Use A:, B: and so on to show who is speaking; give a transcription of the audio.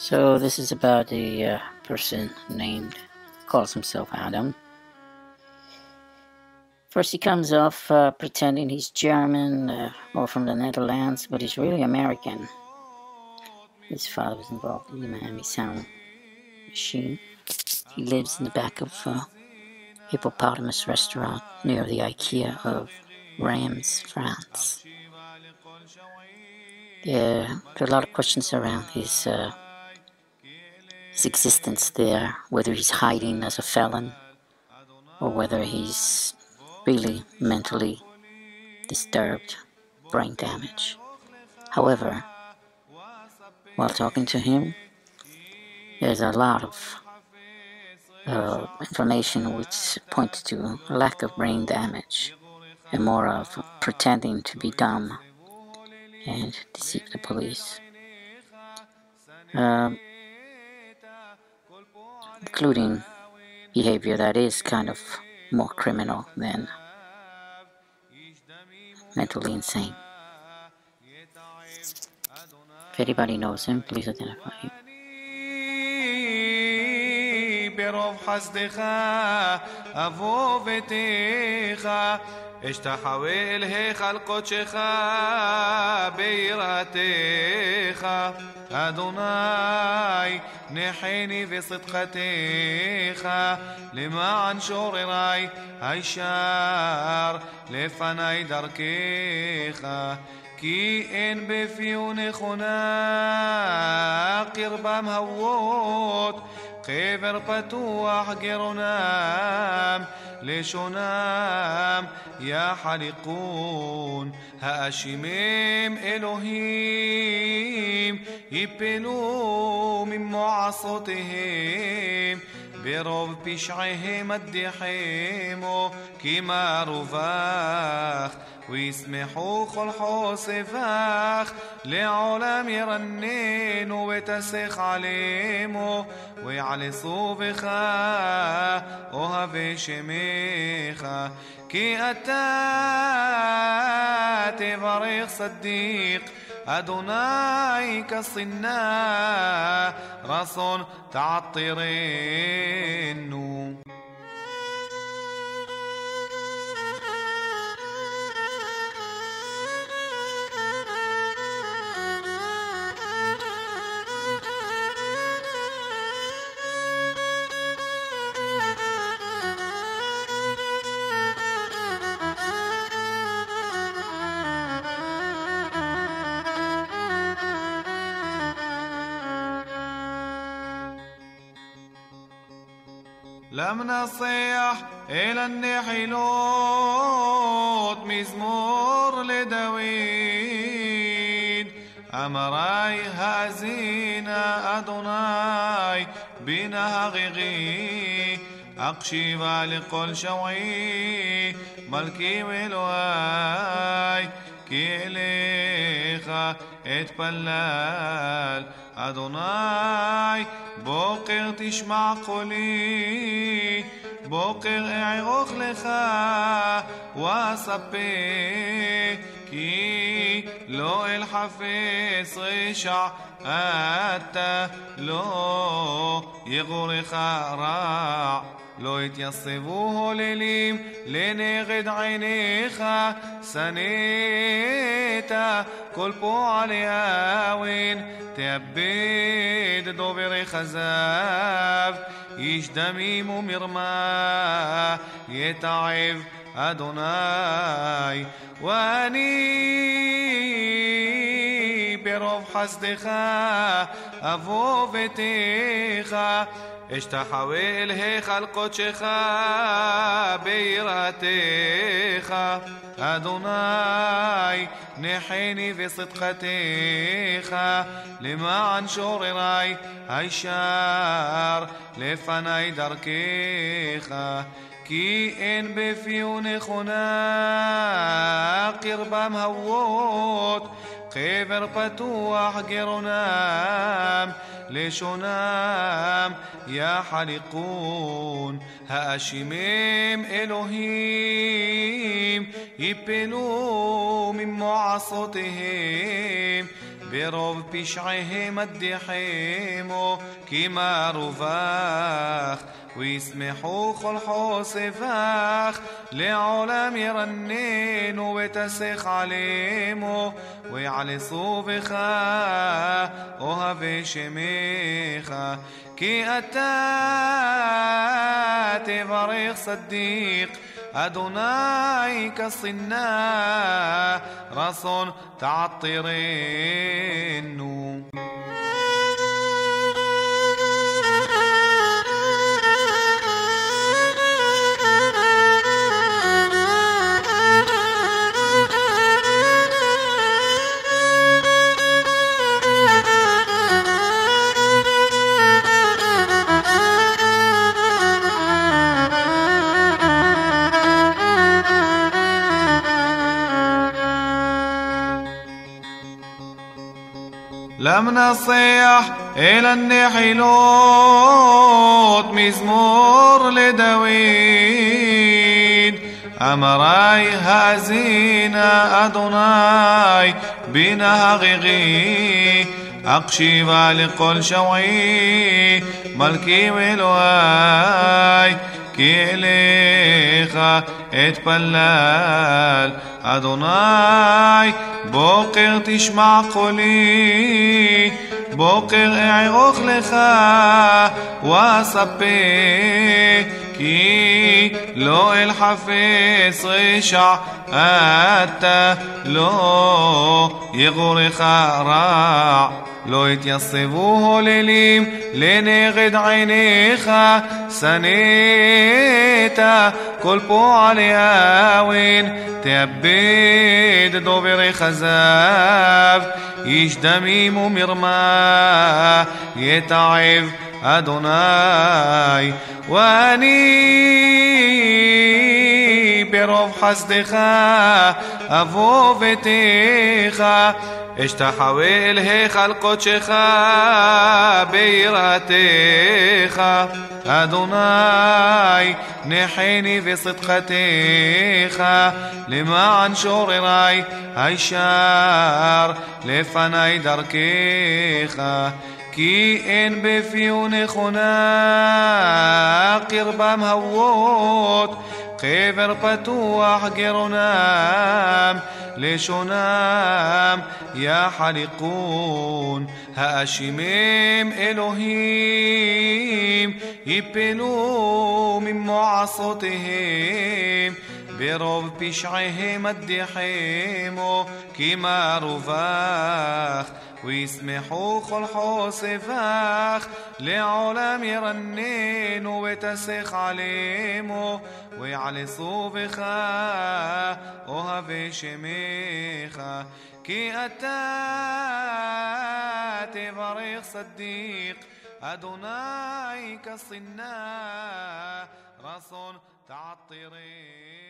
A: So this is about a uh, person named calls himself Adam. First, he comes off uh, pretending he's German uh, or from the Netherlands, but he's really American. His father was involved in the Miami Sound machine. He lives in the back of a Hippopotamus restaurant near the IKEA of Rams, France. Yeah, there are a lot of questions around his uh, his existence there, whether he's hiding as a felon or whether he's really mentally disturbed, brain damage. However, while talking to him, there's a lot of uh, information which points to lack of brain damage and more of pretending to be dumb and deceive the police. Um, including behavior that is kind of more criminal than mentally insane. If anybody knows him, please identify him.
B: ברוב חסדך אבוא ותיך אשתחווה אל היכל קודשך ביראתך אדוני נחני וצדקתך למען שוררי הישר לפני דרכך כי אין בפי ונכונה קרבם הוות קבר פתוח גרונם לשונם יחלקון האשימים אלוהים יפלו ממועצותיהם ברוב פשעיהם מדיחמו כי מה רווח ويسمحوا خلحوا صفاخ لعلم يرنينوا وبتسخ عليمو ويعلي صوفخا وهفي شميخا كي أتاتي فريق صديق أدوناي كالصنا رص تعطرينو لم نصيح إلى النحلوت مزمور لداويد أمراي هازينا أدوناي بنهغغي أقشيب لقل شوي ملكي ولواي كيليخ اتبلال אדוני, בוקר תשמע קולי, בוקר אערוך לך, ואספר, כי לא אלחפש רשע אתה, לא יגורך רע. לא יתייסבו הוללים לנגד עיניך, שנאת כל פועלי האוון, תאבד דוברי כזב, איש דמים ומרמה, יתעב אדוני, ואני ברוב חסדך אבוא ותיך אשתחווה אל היכל קודשך ביראתך אדוני נחני וצדקתך למען שוררי הישר לפני דרכך כי אין בפי ונכונה קרבם הוות קבר פתוח גרונם לשונם יחלקון האשימים אלוהים יפלו ממועצותיהם ברוב פשעיהם הדחימו כי מה רווח ويسمحوا خلحوا صفاخ لعلم يرنين وبتسخ عليمو ويعلي صوفخا وهفي شميخا كي أتاتي فريق صديق أدوناي كالصنا رسول تعطرين. لم نصيح إلى النحلوت مزمور لداويد أمراي هازينا أدوناي بنا غيغي أقشيب لقل شوي ملكي ولواي. כי אליך אתפלל. אדוני, בוקר תשמע קולי, בוקר אערוך לך ואספר, כי לא אל חפץ רשע אתה לא יגורך רע. לא התייסבו הוללים לנגד עיניך, שנאת כל פועלי האוון, תאבד דוברי כזב, איש דמים ומרמה, יתעב אדוני, ואני ברוב חסדך אבוא ותך אשתחווה אל היכל קודשך ביראתך אדוני נחני וצדקתך למען שוררי הישר לפני דרכך כי אין בפיהו נכונה קרבם הוות קבר פתוח גרונם לשונם יחלקון האשימים אלוהים יפלו ממועצותיהם ברוב פשעיהם הדחימו כי מה רווח ويسمحوا خلحو سفاخ لعلام يرنين وتسخ عليمو ويعلي صوفخا وهفي شميخا كي أتاتي بريخ صديق أدنائك كالصنا رسول تعطرين.